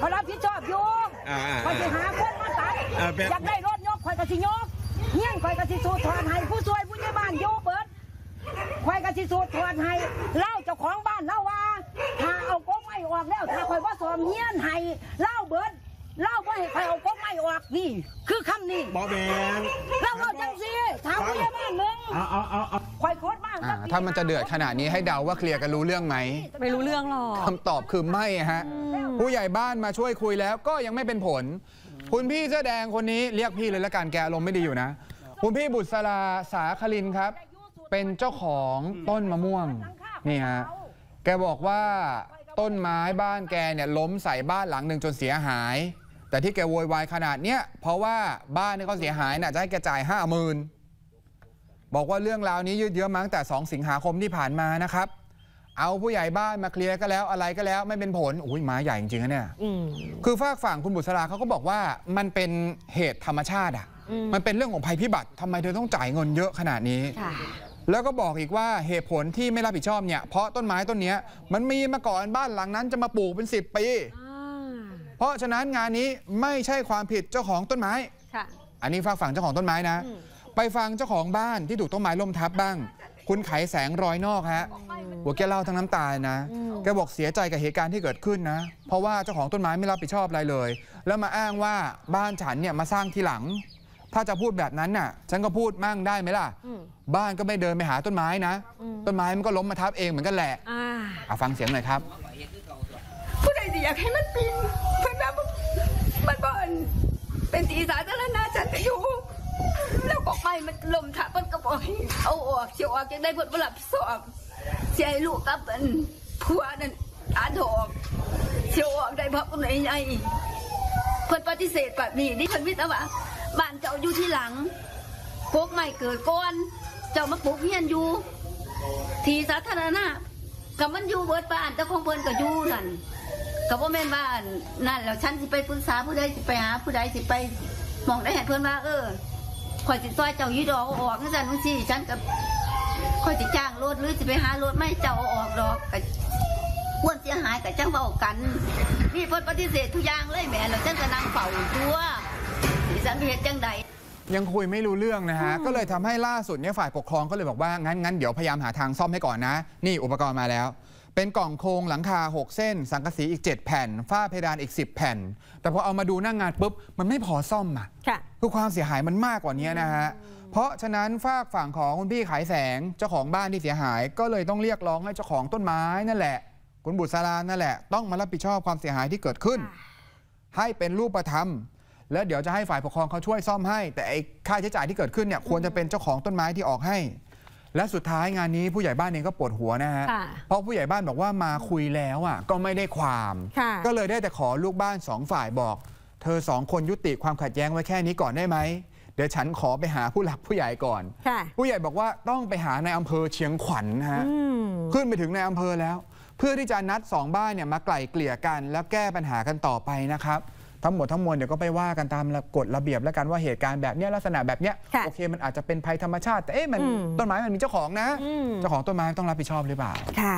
เขารับผิดชอบอยู่อ่าอ่าคอยสิหาคนมาตัดอ่าเป็นอยากได้รถยกคอยก็สิยกเงี้ยนคอยก็สิสูดถอนให้ผู้ช่วยผู้ใหญ่บ้านอยู่เบิดคอยก็สิสูดถอนให้เล่าเจ้าของบ้านเล่าว่า ถ้าเอากงไม่ออกแล้วถ้าคอยว่าสอมเงี้ยนให้เล่าเบิดเล่าว่าให้คอยเอากงไม่ออกนี่ คือคำนี้บอแมนเล่าว่าจังสิถามผู้ใหญ่บ้านมึงเอาเอาเอาเอาคอยโคตรบ้าน อ่าถ้ามันจะเดือดขนาดนี้ให้เดาว่าเคลียร์กันรู้เรื่องไหมไม่รู้เรื่องหรอก คำตอบคือไม่ฮะ ผู้ใหญ่บ้านมาช่วยคุยแล้วก็ยังไม่เป็นผล คุณพี่เสื้อแดงคนนี้เรียกพี่เลยละกันแกอารมณ์ไม่ดีอยู่นะ คุณพี่บุษราสาคลินครับ เป็นเจ้าของต้นมะม่วงนี่ฮะแกบอกว่าต้นไม้บ้านแกเนี่ยล้มใส่บ้านหลังหนึ่งจนเสียหาย แต่ที่แกโวยวายขนาดเนี้ยเพราะว่าบ้านนี่เขาเสียหายน่ะจะให้แกจ่ายห้าหมื่นบอกว่าเรื่องราวนี้ยืดเยื้อมาตั้งแต่ 2 สิงหาคมที่ผ่านมานะครับ เอาผู้ใหญ่บ้านมาเคลียร์ก็แล้วอะไรก็แล้วไม่เป็นผลอุ้ยหมาใหญ่จริงๆนะเนี่ยอืมคือฝากฝั่งคุณบุษราเขาก็บอกว่ามันเป็นเหตุธรรมชาติอะอืมมันเป็นเรื่องของภัยพิบัติทำไมเธอต้องจ่ายเงินเยอะขนาดนี้ค่ะแล้วก็บอกอีกว่าเหตุผลที่ไม่รับผิดชอบเนี่ยเพราะต้นไม้ต้นเนี้ยมันมีมาก่อนบ้านหลังนั้นจะมาปลูกเป็น 10 ปีอ่าเพราะฉะนั้นงานนี้ไม่ใช่ความผิดเจ้าของต้นไม้ค่ะอันนี้ฝากฝั่งเจ้าของต้นไม้นะอืมไปฟังเจ้าของบ้านที่ถูกต้นไม้ล้มทับบ้าง คุณไขแสงรอยนอกฮะหัวแกเล่าทั้งน้ำตาเลยนะแกบอกเสียใจกับเหตุการณ์ที่เกิดขึ้นนะ เพราะว่าเจ้าของต้นไม้ไม่รับผิดชอบอะไรเลย แล้วมาอ้างว่าบ้านฉันเนี่ยมาสร้างทีหลัง ถ้าจะพูดแบบนั้นน่ะ ฉันก็พูดมั่งได้ไหมล่ะอืมบ้านก็ไม่เดินไปหาต้นไม้นะอืมต้นไม้มันก็ล้มมาทับเองเหมือนกันแหละอ่าอะฟังเสียงหน่อยครับผู้ใดสิอยากให้มันปีนเพื่อนแบบมันบ่อนเป็นตีสาธารณะฉันก็อยู่แล้วบอกไม่มันลมทั อกให้เอาออกเสียออกจะได้ผลประหลับสอบเสียให้ลูกกับมันผัวนั่นอาถอกเสียออกได้เพราะคนไหนไงเพิ่นปฏิเสธแบบนี้นี่เพิ่นวิจารณ์ว่าบ้านเจ้าอยู่ที่หลังพวกไม่เกิดก้อนเจ้ามาปลูกเฮียนอยู่ ที่สาธารณะกับมันอยู่เบิดบ้านเจ้าของเพิ่นก็อยู่นั่นก็บ่แม่นว่านนั่นแล้วฉันสิไปปรึกษาผู้ใดสิไปหาผู้ใดสิไปมองได้ให้เพิ่อนว่าเออ ข่อยสิซอยเจ้าอยู่ดอกเอาออกจังซั่นจังซี่ฉันก็ข่อยสิจ้างรถหรือสิไปหารถไม่เจ้าเอาออกดอกก็ควรเสียหายก็จังเว้ากันนี่เพิ่นปฏิเสธทุกอย่างเลยแหม่แล้วฉันก็นั่งเฝ้าตัวสิฉันเฮ็ดจังใดยังคุยไม่รู้เรื่องนะฮะ ก็เลยทำให้ล่าสุดเนี่ยฝ่ายปกครองก็เลยบอกว่างั้นงั้นเดี๋ยวพยายามหาทางซ่อมให้ก่อนนะ นี่อุปกรณ์มาแล้ว เป็นกล่องโครงหลังคา 6 เส้น สังกะสีอีก 7 แผ่น ฝ้าเพดานอีก 10 แผ่น แต่พอเอามาดูหน้างงานปุ๊บ มันไม่พอซ่อมอะค่ะคือความเสียหายมันมากกว่านี้นะฮะ เพราะฉะนั้นฝากฝั่งของคุณพี่ขายแสงเจ้าของบ้านที่เสียหาย ก็เลยต้องเรียกร้องให้เจ้าของต้นไม้นั่นแหละ คุณบุษรานั่นแหละ ต้องมารับผิดชอบความเสียหายที่เกิดขึ้น ให้เป็นรูปธรรมแล้วเดี๋ยวจะให้ฝ่ายปกครองเขาช่วยซ่อมให้ แต่ไอ้ค่าใช้จ่ายที่เกิดขึ้นเนี่ยควรจะเป็นเจ้าของต้นไม้ที่ออกให้ และสุดท้ายงานนี้ผู้ใหญ่บ้านเองก็ปวดหัวนะฮะค่ะเพราะผู้ใหญ่บ้านบอกว่ามาคุยแล้วอะก็ไม่ได้ความค่ะก็เลยได้แต่ขอลูกบ้านสองฝ่ายบอก เธอสองคนยุติความขัดแย้งไว้แค่นี้ก่อนได้ไหม เดี๋ยวฉันขอไปหาผู้หลักผู้ใหญ่ก่อนค่ะผู้ใหญ่บอกว่าต้องไปหาในอำเภอเชียงขวัญนะฮะอืมขึ้นไปถึงในอำเภอแล้ว เพื่อที่จะนัดสองบ้านเนี่ยมาไกล่เกลี่ยกัน แล้วแก้ปัญหากันต่อไปนะครับ ทั้งหมดทั้งมวลเดี๋ยวก็ไปว่ากันตามกฎระเบียบแล้วกันว่าเหตุการณ์แบบเนี้ยลักษณะแบบเนี้ยค่ะโอเคมันอาจจะเป็นภัยธรรมชาติ แต่เอ๊ะมันอืมต้นไม้มันมีเจ้าของนะอืมเจ้าของต้นไม้ต้องรับผิดชอบหรือเปล่าค่ะ